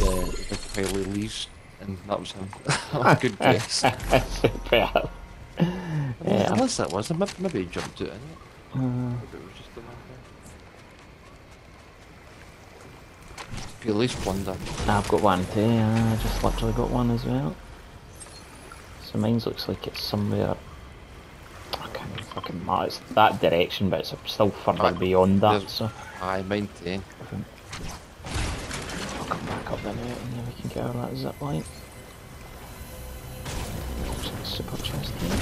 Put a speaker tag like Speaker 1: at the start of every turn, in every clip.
Speaker 1: uh, Big Piley Lee's, and that was him. Good guess.
Speaker 2: Yeah.
Speaker 1: Unless that was him, maybe, maybe he jumped out in it.
Speaker 2: Uh,
Speaker 1: Maybe it was just the one. At least one done.
Speaker 2: I've got one too, I just literally got one as well. So mine looks like it's somewhere. I can't even fucking matter. It's that direction, but it's still further beyond that, so.
Speaker 1: Aye, mine too.
Speaker 2: I'll come up the and then we can go out of that zip line. Super chest here.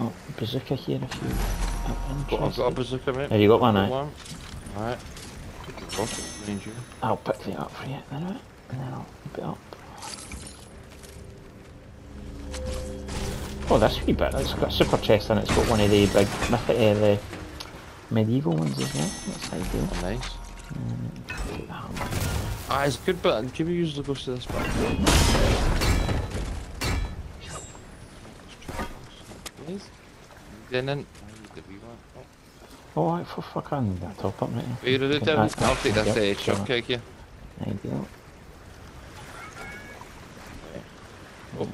Speaker 2: Oh, bazooka here if you are
Speaker 1: I've got a bazooka, mate.
Speaker 2: Have you got one.
Speaker 1: Alright. Take the rocket range you.
Speaker 2: I'll pick that up for you in a minute, and then I'll it up. Oh, this wee bit, it's got a super chest and it's got one of the big mythic, uh, the medieval ones as well. That's ideal.
Speaker 1: Oh, nice.
Speaker 2: Take that one.
Speaker 1: Ah, it's good, but Jimmy usually goes to this back. Please? Then in. I need the wee one. Oh.
Speaker 2: For fuck, I need that top up, mate.
Speaker 1: Are you ready,
Speaker 2: Okay,
Speaker 1: Devin? I'll take
Speaker 2: aye,
Speaker 1: that
Speaker 2: yep,
Speaker 1: uh,
Speaker 2: sure.
Speaker 1: shot kick here.
Speaker 2: Ideal.
Speaker 1: Oh,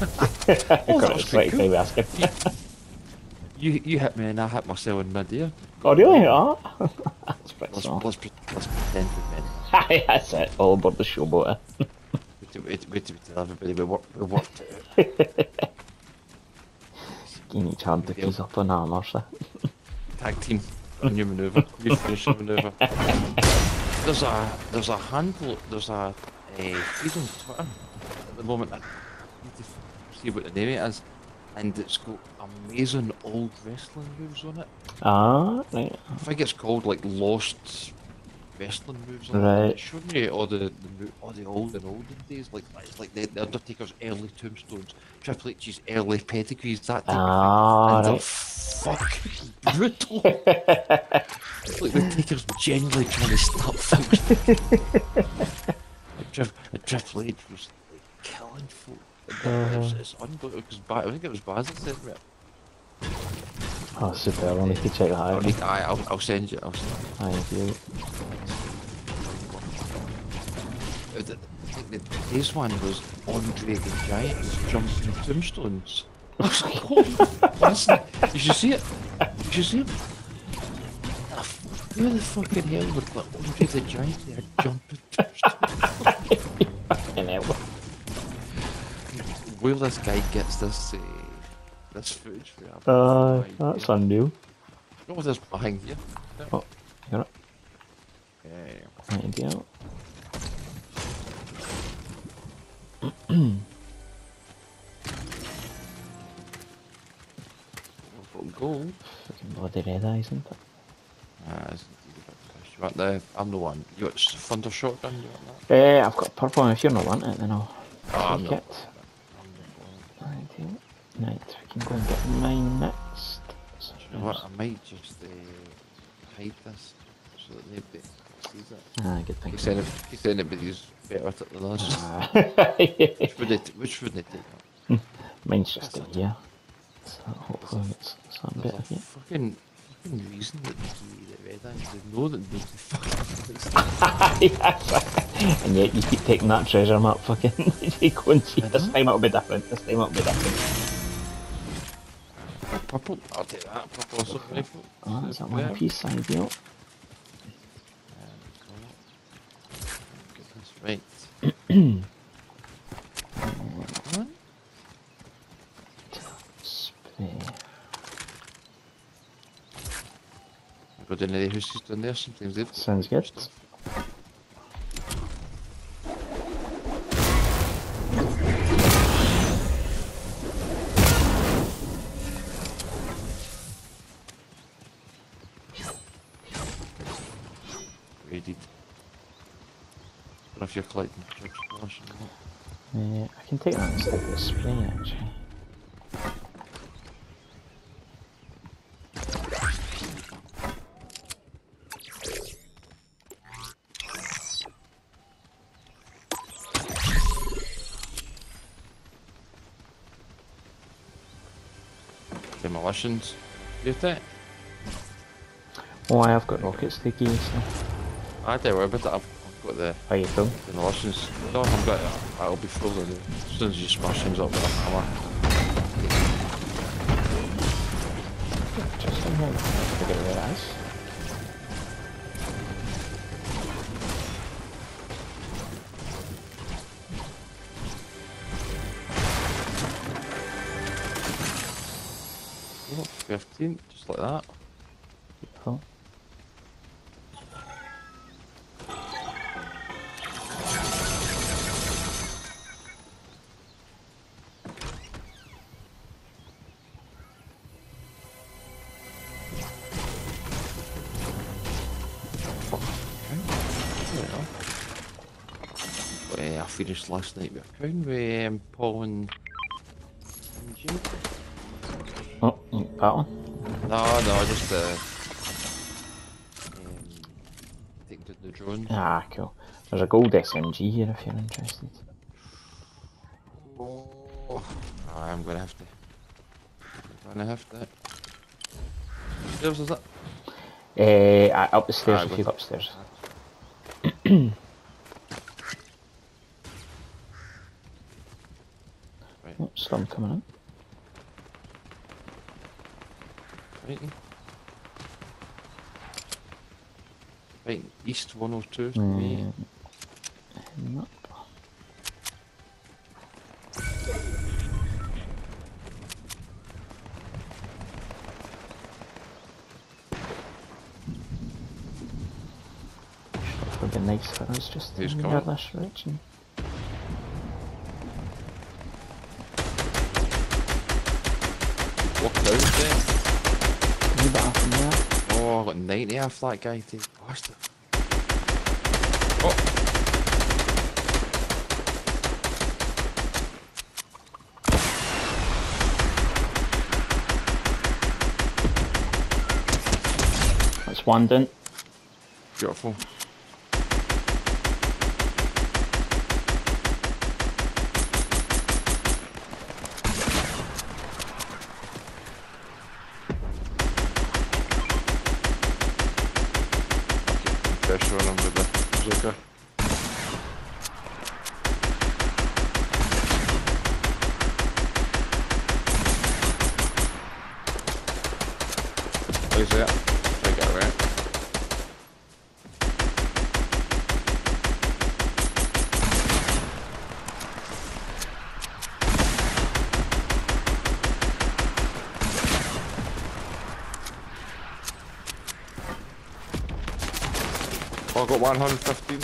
Speaker 2: I've got
Speaker 1: that
Speaker 2: a
Speaker 1: was pretty
Speaker 2: away asking.
Speaker 1: You you hit me and I hit myself in mid ear.
Speaker 2: oh, really? Oh? That's pretty
Speaker 1: Let's, let's, let's pretend we.
Speaker 2: Aye, that's it. All aboard the showboat.
Speaker 1: Wait till, wait, wait till we tell everybody we, work, we worked it out.
Speaker 2: To keys up on armour, so.
Speaker 1: Tag team. New manoeuvre. New finishing manoeuvre. There's a there's a handle there's a uh, feed on Twitter at the moment. I need to f- see what the name it is, and it's got amazing old wrestling moves on it.
Speaker 2: Ah, right.
Speaker 1: I think it's called like Lost Wrestling moves. on it, and
Speaker 2: Right.
Speaker 1: It's showing me all the, the all the old and olden days, like it's like the, the Undertaker's early tombstones, Triple H's early pedigrees, that type
Speaker 2: Ah,
Speaker 1: of thing. And they're
Speaker 2: right.
Speaker 1: fucking brutal. it's like the Taker's genuinely trying to stop things. like, Tri- like Triple H was like killing folk. And It's, it's unbelievable because I think it was Baz that said it.
Speaker 2: Oh, super. I'll need to check that
Speaker 1: I'll,
Speaker 2: out.
Speaker 1: need, I, I'll, I'll send you. I'll send you.
Speaker 2: Ideal.
Speaker 1: Uh, the- I think the, this one was Andre the Giant was jumping tombstones. I was like, "Holy- Listen, you see it. Did You see it. Who the fucking hell would let Andre the Giant there jumping tombstones?
Speaker 2: Fucking hell.
Speaker 1: Where this guy gets this uh, this footage for.
Speaker 2: Uh, that's unreal.
Speaker 1: Oh, there's behind you.
Speaker 2: Oh, got it.
Speaker 1: Yeah. Gold.
Speaker 2: Fucking bloody red eyes, isn't it?
Speaker 1: Ah, it's indeed a bit pish. You want the? I'm the one. You got thunder shotgun. You want that?
Speaker 2: Eh, I've got purple, and if you're not wanting it, then I'll
Speaker 1: Ah,
Speaker 2: take
Speaker 1: no.
Speaker 2: it. Ideal. Right, we can go and get mine next. So
Speaker 1: You know what? I might just uh, hide this so that nobody sees it.
Speaker 2: Ah, good thing.
Speaker 1: He said, if, he said anybody's better at it than us.
Speaker 2: Ah.
Speaker 1: which would it? Which would it take?
Speaker 2: Mine's just in here. So hopefully it's something
Speaker 1: There's
Speaker 2: better here.
Speaker 1: fucking, fucking reason that the, the red eyes they know that nobody fucking thinks
Speaker 2: and yet you keep taking that treasure map fucking you go and see
Speaker 1: I
Speaker 2: this time it'll be different, this time it'll be different.
Speaker 1: Purple. I'll take that. Purple also rifle.
Speaker 2: Oh, that's that one piece
Speaker 1: I this right. One.
Speaker 2: Spray.
Speaker 1: Go down to the houses down there. Sometimes they've
Speaker 2: Sounds good.
Speaker 1: stuff. i don't know if you're collecting drugs, polish and all.
Speaker 2: Uh, I can take that instead of the spray actually.
Speaker 1: demolitions. You that?
Speaker 2: Oh, I have got rockets sticky, so.
Speaker 1: I don't worry about that. I've, I've got the
Speaker 2: How you feel?
Speaker 1: demolitions. No, I've got. I'll be full of it as soon as you smash things up with a hammer.
Speaker 2: Just in here. Figure where that is.
Speaker 1: 15, just like that.
Speaker 2: Cool.
Speaker 1: Finished last night with a crown with um, Paul and, and Jim.
Speaker 2: Oh, that one?
Speaker 1: No, no, just uh, um, taking the drone.
Speaker 2: Ah, cool. There's a gold SMG here if you're interested.
Speaker 1: Oh, I'm gonna have to. I'm gonna have to. Stairs is it?
Speaker 2: Uh, up the stairs
Speaker 1: Aye,
Speaker 2: if you go upstairs.
Speaker 1: Right,
Speaker 2: Oh, storm coming up.
Speaker 1: right. Right, east 102 to
Speaker 2: Mm,
Speaker 1: me.
Speaker 2: heading up. It would be nice for us just
Speaker 1: Who's
Speaker 2: near
Speaker 1: coming?
Speaker 2: this direction.
Speaker 1: Walked out there.
Speaker 2: Wee bit up in there.
Speaker 1: Oh, I got 90 off that guy too. Bastard. Oh,
Speaker 2: That's one done.
Speaker 1: beautiful. Try to get around. Oh, I got 115.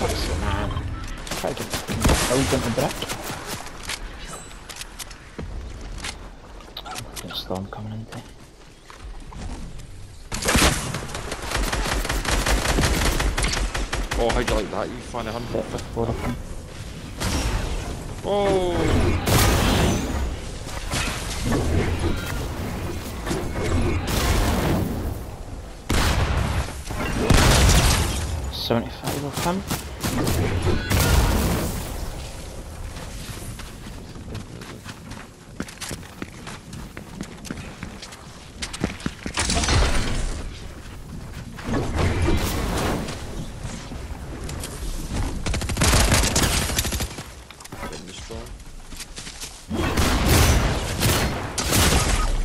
Speaker 2: What's it, man? Try to get build into brick. There's a storm.
Speaker 1: Oh, how'd you like that? You find a 150.
Speaker 2: four of them.
Speaker 1: Oh!
Speaker 2: Seventy-five of them.
Speaker 1: In the storm.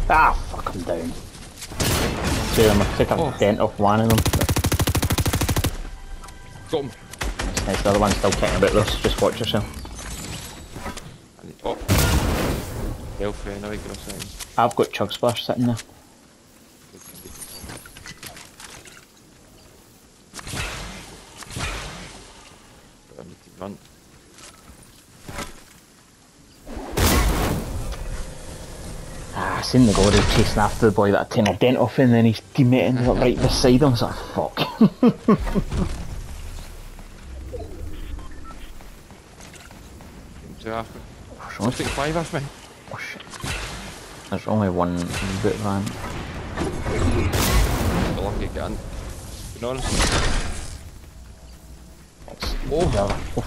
Speaker 2: Ah, fuck, I'm down. Two of them. I took a
Speaker 1: Oh.
Speaker 2: dent off one of them.
Speaker 1: Got him.
Speaker 2: Nice. The other one's still kicking about loose. Just watch yourself.
Speaker 1: Oh. Healthy, I know he got a sign.
Speaker 2: I've got Chug Splash sitting there.
Speaker 1: But I need to run.
Speaker 2: Ah, I seen the gorilla chasing after the boy that I taken a dent off and then his teammate ended up right beside him. I was like, fuck.
Speaker 1: Two after.
Speaker 2: Only, oh,
Speaker 1: take five off me.
Speaker 2: oh shit. There's only one boot van.
Speaker 1: The lucky gun. Being honest.
Speaker 2: It's oh. the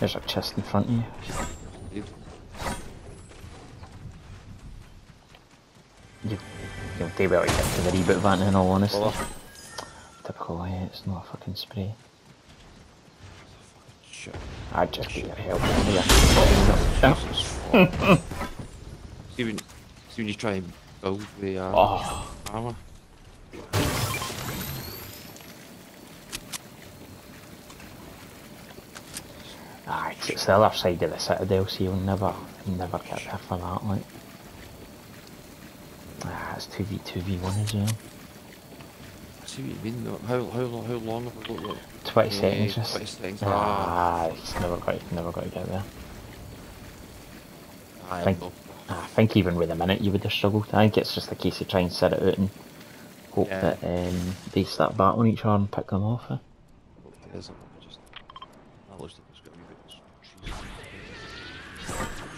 Speaker 2: There's a chest in front of you.
Speaker 1: Indeed.
Speaker 2: You, well to get to the reboot van in all honesty.
Speaker 1: Well,
Speaker 2: Typical way, it's not a fucking spray.
Speaker 1: shit.
Speaker 2: I'd just be your help here.
Speaker 1: Jesus fuck. see when, see when you try and build the uh,
Speaker 2: Oh,
Speaker 1: armor.
Speaker 2: aye, it's the other side of the citadel, so you'll never, never get there for that, like. Ah, it's 2v2v1 as well.
Speaker 1: I see what you mean. though. How how long how long have we got? Like,
Speaker 2: 20
Speaker 1: Yeah,
Speaker 2: seconds just.
Speaker 1: 20 seconds. Ah.
Speaker 2: Ah, it's never got, never got to get there.
Speaker 1: I
Speaker 2: Think-
Speaker 1: know.
Speaker 2: I think even with a minute you would have struggled. I think it's just a case of trying to set it out and hope
Speaker 1: Yeah.
Speaker 2: that um, they start battling each other and pick them off. Eh?
Speaker 1: What it is, That looks like it's got a wee bit of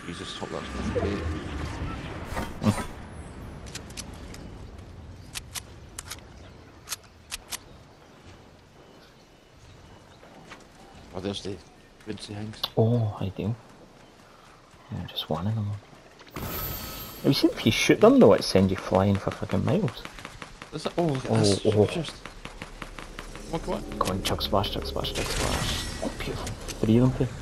Speaker 1: Jesus. Jesus, hope that's not Oh, there's the.
Speaker 2: Oh, ideal. Yeah, just one of them. Have you seen if you shoot them though, it sends you flying for fucking miles?
Speaker 1: Is that? Oh,
Speaker 2: Oh,
Speaker 1: that's
Speaker 2: oh.
Speaker 1: just. What? What?
Speaker 2: Go on, chug splash, chug splash, chug splash. Oh, beautiful. Three of them too.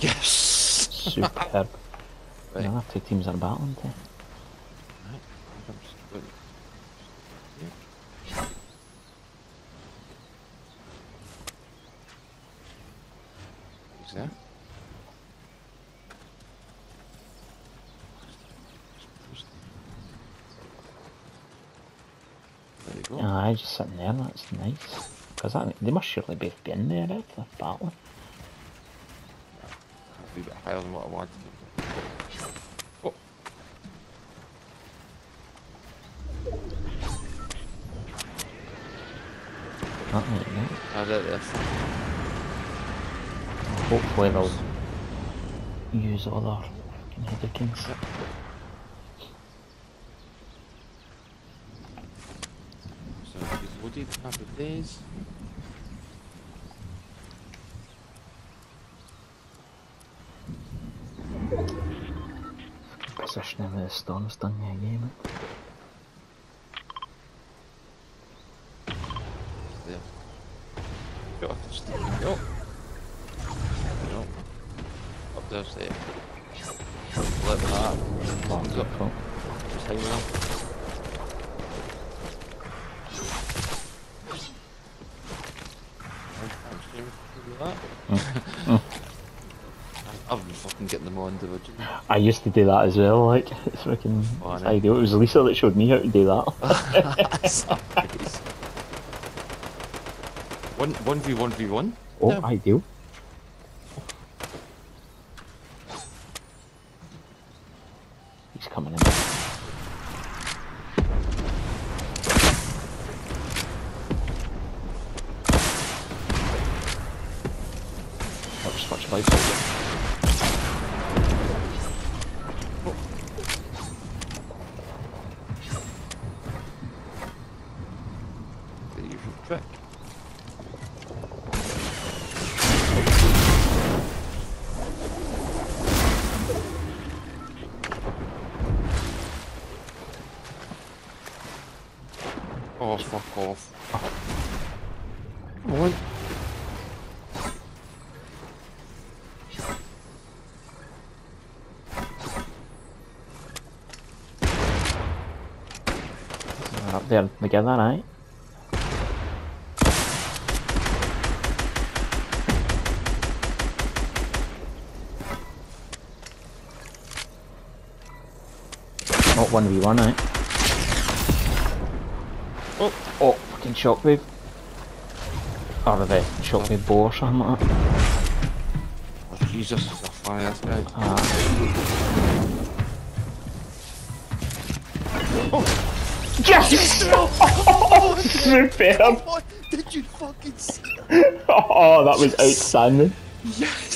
Speaker 1: Yes.
Speaker 2: Superb.
Speaker 1: Right.
Speaker 2: No, two teams are battling too.
Speaker 1: Right, I'm just going- yeah. He's there. There you
Speaker 2: Aye, just sitting there, that's nice. Because they must surely be in there, right? For battling.
Speaker 1: A bit higher than what I wanted. Oh.
Speaker 2: That.
Speaker 1: Ah, there, there.
Speaker 2: Hopefully they'll use other their fucking Hedekins.
Speaker 1: He's loaded, happy days.
Speaker 2: Positioning with the storm's done you.
Speaker 1: There. I've been fucking getting them all individually.
Speaker 2: I used to do that as well, like, it's fucking
Speaker 1: Oh, I
Speaker 2: it's ideal. It was Lisa that showed me how to do that.
Speaker 1: One one v one v one.
Speaker 2: oh,
Speaker 1: Yeah.
Speaker 2: ideal. He's coming in. Watch, watch, watch, watch.
Speaker 1: The usual trick. Oh, fuck off. Come on.
Speaker 2: They're there together, right? Not 1v1, right?
Speaker 1: Oh,
Speaker 2: Oh, fucking shockwave. Or the shockwave bow or something like that.
Speaker 1: oh Jesus, a fire, guy.
Speaker 2: Ah, yes! Oh, oh, oh, oh Superb!
Speaker 1: What did you fucking see? that?
Speaker 2: Oh, that was outstanding.
Speaker 1: Yes!